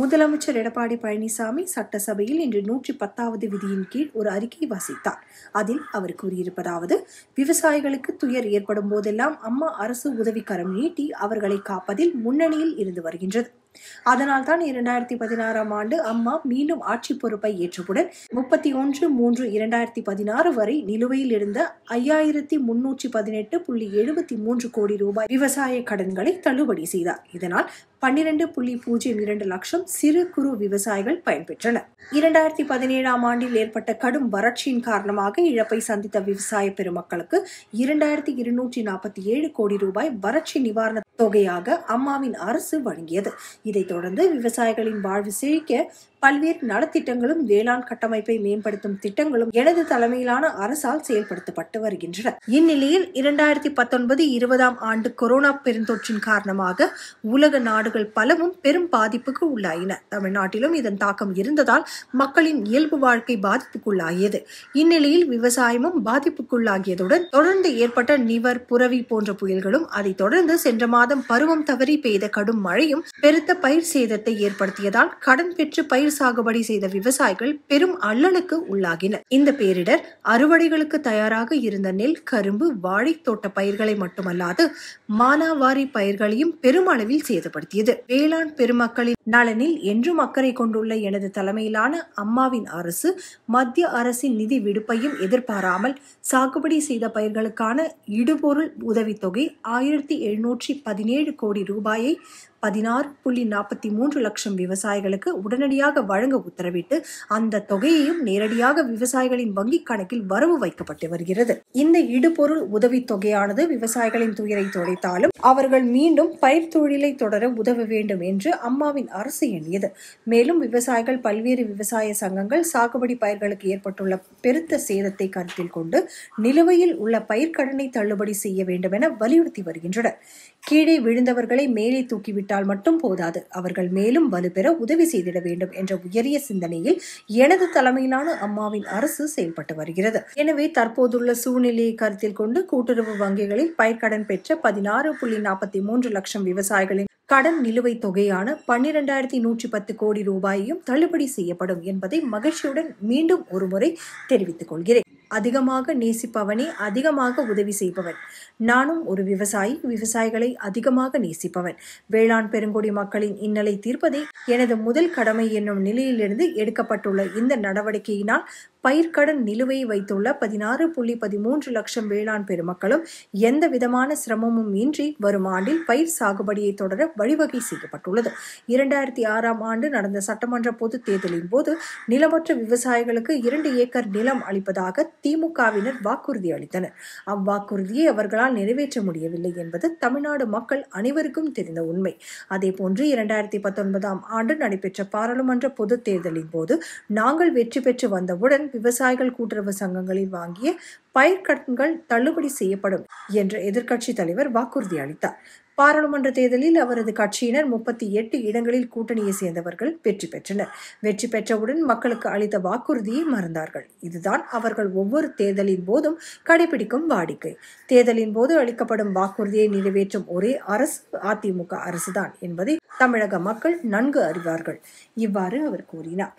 முதலமைச்சர் எடப்பாடி பழனிசாமி சட்டசபையில் இன்று நூற்றி பத்தாவது விதியின் கீழ் ஒரு அறிக்கை வாசித்தார். அதில் அவர் கூறியிருப்பதாவது விவசாயிகளுக்கு துயர் ஏற்படும் போதெல்லாம் அம்மா அரசு உதவிக்கரம் நீட்டி அவர்களை காப்பதில் முன்னணியில் இருந்து வருகின்றது. அதனால்தான் இரண்டாயிரத்தி பதினாறாம் ஆண்டு அம்மா மீண்டும் ஆட்சி பொறுப்பை ஏற்றவுடன் முப்பத்தி ஒன்று மூன்று இரண்டாயிரத்தி பதினாறு வரை நிலுவையில் இருந்த ஐயாயிரத்தி முன்னூற்றி பதினெட்டு புள்ளி எழுபத்தி மூன்று கோடி ரூபாய் விவசாய கடன்களை தள்ளுபடி செய்தார். இதனால் பன்னிரண்டு புள்ளி பூஜ்ஜியம் இரண்டு லட்சம் சிறு குறு விவசாயிகள் பயன்பெற்றனர். இரண்டாயிரத்தி பதினேழாம் ஆண்டில் ஏற்பட்ட கடும் வறட்சியின் காரணமாக இழப்பை சந்தித்த விவசாய பெருமக்களுக்கு இரண்டாயிரத்தி இருநூற்றி நாற்பத்தி ஏழு கோடி ரூபாய் வறட்சி நிவாரண தொகையாக அம்மாவின் அரசு வழங்கியது. இதைத் தொடர்ந்து விவசாயிகளின் வாழ்வு செழிக்க பல்வேறு நலத்திட்டங்களும் வேளாண் கட்டமைப்பை மேம்படுத்தும் திட்டங்களும் எனது தலைமையிலான அரசால் செயல்படுத்தப்பட்டு வருகின்றன. இந்நிலையில் இரண்டாயிரத்தி பத்தொன்பது இருபதாம் ஆண்டு கொரோனா பெருந்தொற்றின் காரணமாக உலக நாடுகள் பலவும் பெரும் பாதிப்புக்கு உள்ளாயின. தமிழ்நாட்டிலும் இதன் தாக்கம் இருந்ததால் மக்களின் இயல்பு வாழ்க்கை பாதிப்புக்குள்ளாகியது. இந்நிலையில் விவசாயமும் பாதிப்புக்குள்ளாகியதுடன் தொடர்ந்து ஏற்பட்ட நிவர் புரவி போன்ற புயல்களும் அதைத் தொடர்ந்து சென்ற மாதம் பருவம் தவறி பெய்த கடும் மழையும் பெருத்த பயிர் சேதத்தை ஏற்படுத்தியதால் கடன் பெற்று பயிர் சாகுபடி செய்த விவசாயிகள் பெரும் அல்லலுக்கு உள்ளாகினர். இந்த பேரிடர் அறுவடைகளுக்கு தயாராக இருந்த நெல் கரும்பு வாழை தோட்ட பயிர்களை மட்டுமல்லாது மானாவாரி பயிர்களையும் பெருமளவில் சேதப்படுத்தியது. வேளாண் பெருமக்களின் நலனில் என்றும் அக்கறை கொண்டுள்ள எனது தலைமையிலான அம்மாவின் அரசு மத்திய அரசின் நிதி விடுப்பையும் எதிர்பாராமல் சாகுபடி செய்த பயிர்களுக்கான இடுபொருள் உதவித்தொகை ஆயிரத்தி எழுநூற்றி பதினேழு கோடி ரூபாயை பதினாறு புள்ளி நாற்பத்தி மூன்று லட்சம் விவசாயிகளுக்கு உடனடியாக வழங்க உத்தரவிட்டு அந்த தொகையையும் நேரடியாக விவசாயிகளின் வங்கிக் கணக்கில் வரவு வைக்கப்பட்டு வருகிறது. இந்த இடுபொருள் உதவித் தொகையானது விவசாயிகளின் துயரை துடைத்தாலும் அவர்கள் மீண்டும் பயிர் தொழிலை தொடர உதவ வேண்டும் என்று அம்மாவின் அரசு எண்ணியது. மேலும் விவசாயிகள் பல்வேறு விவசாய சங்கங்கள் சாகுபடி பயிர்களுக்கு ஏற்பட்டுள்ள பெருத்த சேதத்தை கருத்தில் கொண்டு நிலுவையில் உள்ள பயிர்க்கடனை தள்ளுபடி செய்ய வேண்டும் என வலியுறுத்தி வருகின்றனர். கீழே விழுந்தவர்களை மேலே தூக்கிவிட்டால் மட்டும் போதாது. அவர்கள் மேலும் வலுப்பெற உதவி செய்திட வேண்டும் என்ற உயரிய சிந்தனையில் எனது தலைமையிலான அம்மாவின் அரசு செயல்பட்டு வருகிறது. எனவே தற்போதுள்ள சூழ்நிலையை கருத்தில் கொண்டு கூட்டுறவு வங்கிகளில் பயிர்க்கடன் பெற்ற பதினாறு புள்ளி நாற்பத்தி மூன்று லட்சம் விவசாயிகளின் கடன் நிலுவைத் தொகையான பன்னிரெண்டாயிரத்தி நூற்றி பத்து கோடி ரூபாயையும் தள்ளுபடி செய்யப்படும் என்பதை மகிழ்ச்சியுடன் மீண்டும் ஒருமுறை தெரிவித்துக் கொள்கிறேன். அதிகமாக நேசிப்பவனே அதிகமாக உதவி செய்பவன். நானும் ஒரு விவசாயி விவசாயிகளை அதிகமாக நேசிப்பவன். வேளாண் பெருங்குடி மக்களின் இன்னலை தீர்ப்பதே எனது முதல் கடமை என்னும் நிலையிலிருந்து எடுக்கப்பட்டுள்ள இந்த நடவடிக்கையினால் பயிர்க்கடன் நிலுவை வைத்துள்ள பதினாறு புள்ளி பதிமூன்று லட்சம் வேளாண் பெருமக்களும் எந்த விதமான சிரமமும் இன்றி வரும் ஆண்டில் பயிர் சாகுபடியை தொடர வழிவகை செய்யப்பட்டுள்ளது. இரண்டாயிரத்தி ஆறாம் ஆண்டு நடந்த சட்டமன்ற பொதுத் தேர்தலின் போது நிலமற்ற விவசாயிகளுக்கு இரண்டு ஏக்கர் நிலம் அளிப்பதாக திமுகவினர் வாக்குறுதி அளித்தனர். அவ்வாக்குறுதியை அவர்களால் நிறைவேற்ற முடியவில்லை என்பது தமிழ்நாடு மக்கள் அனைவருக்கும் தெரிந்த உண்மை. அதேபோன்று இரண்டாயிரத்தி பத்தொன்பதாம் ஆண்டு நடைபெற்ற பாராளுமன்ற பொதுத் தேர்தலின் போது நாங்கள் வெற்றி பெற்று வந்தவுடன் விவசாயிகள் கூட்டுறவு சங்கங்களில் வாங்கிய பயிர்க்கடன்கள் தள்ளுபடி செய்யப்படும் என்று எதிர்க்கட்சி தலைவர் வாக்குறுதி அளித்தார். பாராளுமன்ற தேர்தலில் அவரது கட்சியினர் முப்பத்தி எட்டு இடங்களில் கூட்டணியை சேர்ந்தவர்கள் வெற்றி பெற்றனர். வெற்றி பெற்றவுடன் மக்களுக்கு அளித்த வாக்குறுதியை மறந்தார்கள். இதுதான் அவர்கள் ஒவ்வொரு தேர்தலின் போதும் கடைபிடிக்கும் வாடிக்கை. தேர்தலின் போது அளிக்கப்படும் வாக்குறுதியை நிறைவேற்றும் ஒரே அரசு அதிமுக அரசுதான் என்பதை தமிழக மக்கள் நன்கு அறிவார்கள். இவ்வாறு அவர் கூறினார்.